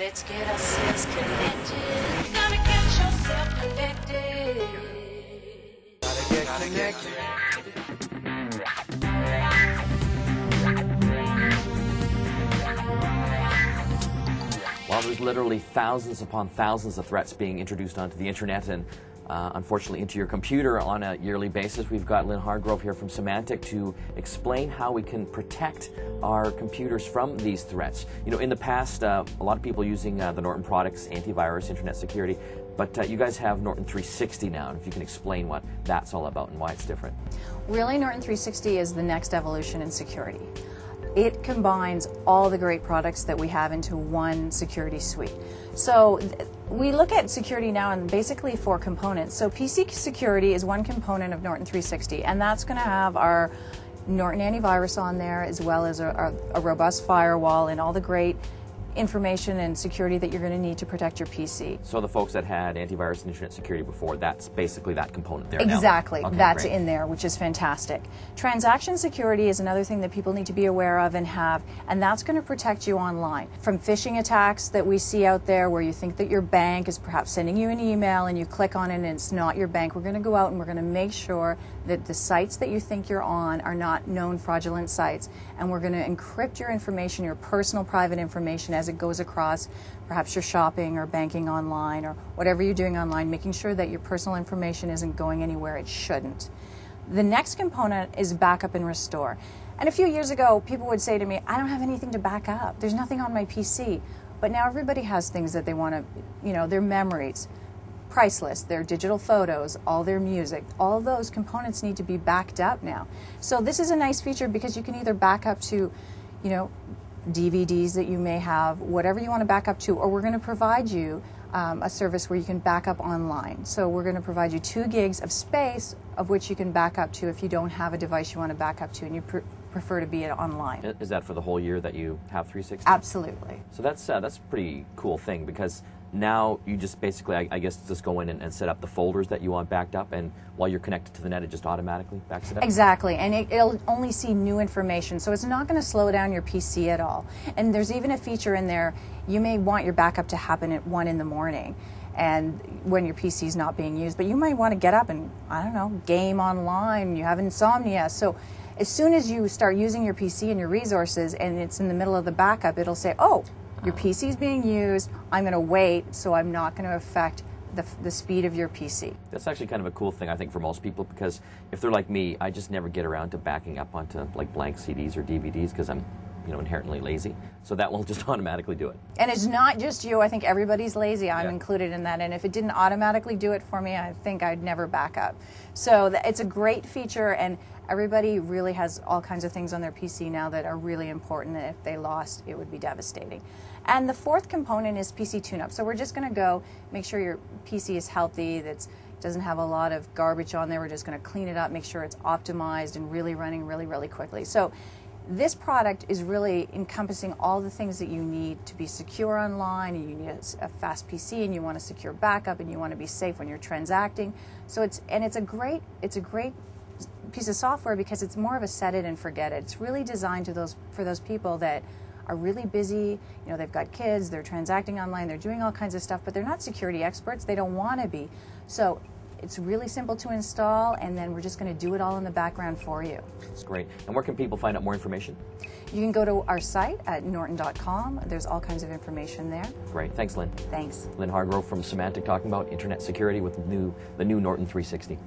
Let's get ourselves connected. Gotta get yourself connected. Gotta get connected. Well, there's literally thousands upon thousands of threats being introduced onto the internet and uh, unfortunately into your computer on a yearly basis. We've got Lynn Hargrove here from Symantec to explain how we can protect our computers from these threats. You know, in the past, uh, a lot of people using uh, the Norton products, antivirus, internet security, but uh, you guys have Norton 360 now. And if you can explain what that's all about and why it's different. Really, Norton 360 is the next evolution in security. It combines all the great products that we have into one security suite. So we look at security now in basically four components. So PC security is one component of Norton 360, and that's going to have our Norton antivirus on there, as well as a, a, a robust firewall and all the great information and security that you're going to need to protect your PC. So the folks that had antivirus and internet security before, that's basically that component there now. Exactly. Okay, That's great. in there, which is fantastic. Transaction security is another thing that people need to be aware of and have, and that's going to protect you online from phishing attacks that we see out there where you think that your bank is perhaps sending you an email and you click on it and it's not your bank. We're going to go out and we're going to make sure that the sites that you think you're on are not known fraudulent sites, and we're going to encrypt your information, your personal private information, as it goes across perhaps you're shopping or banking online or whatever you're doing online, making sure that your personal information isn't going anywhere it shouldn't. The next component is backup and restore. And a few years ago, people would say to me, I don't have anything to back up. There's nothing on my PC. But now everybody has things that they want to, you know, their memories, priceless, their digital photos, all their music, all those components need to be backed up now. So this is a nice feature because you can either back up to, you know, DVDs that you may have, whatever you want to back up to, or we're going to provide you um, a service where you can back up online. So we're going to provide you two gigs of space of which you can back up to if you don't have a device you want to back up to and you pr- prefer to be it online. Is that for the whole year that you have 360? Absolutely. So that's uh, that's a pretty cool thing because now you just basically, I, I guess, just go in and, and set up the folders that you want backed up, and while you're connected to the net, it just automatically backs it up. Exactly, and it, it'll only see new information, so it's not going to slow down your PC at all. And there's even a feature in there, you may want your backup to happen at 1 in the morning and when your PC is not being used, but you might want to get up and, I don't know, game online, you have insomnia. So as soon as you start using your PC and your resources and it's in the middle of the backup, it'll say, oh, your oh. PC is being used, I'm going to wait, so I'm not going to affect the, the speed of your PC. That's actually kind of a cool thing, I think, for most people because if they're like me, I just never get around to backing up onto like blank CDs or DVDs because I'm, you know, inherently lazy. So that will just automatically do it. And it's not just you. I think everybody's lazy. I'm Yeah. included in that. And if it didn't automatically do it for me, I think I'd never back up. So it's a great feature, and everybody really has all kinds of things on their PC now that are really important. That if they lost, it would be devastating. And the fourth component is PC tune-up. So we're just going to go make sure your PC is healthy. That's doesn't have a lot of garbage on there. We're just going to clean it up, make sure it's optimized and really running really, really quickly. So this product is really encompassing all the things that you need to be secure online and you need a fast pc and you want a secure backup and you want to be safe when you're transacting. So it's and it's a great it's a great piece of software because it's more of a set it and forget it. It's really designed to those for those people that are really busy you know they've got kids they're transacting online they're doing all kinds of stuff but they're not security experts. They don't want to be. So it's really simple to install and then we're just going to do it all in the background for you It's great. And where can people find out more information? you can go to our site at norton.com. There's all kinds of information there. Great. Thanks, Lynn. Thanks. Lynn Hargrove from Symantec talking about internet security with new, the new Norton 360.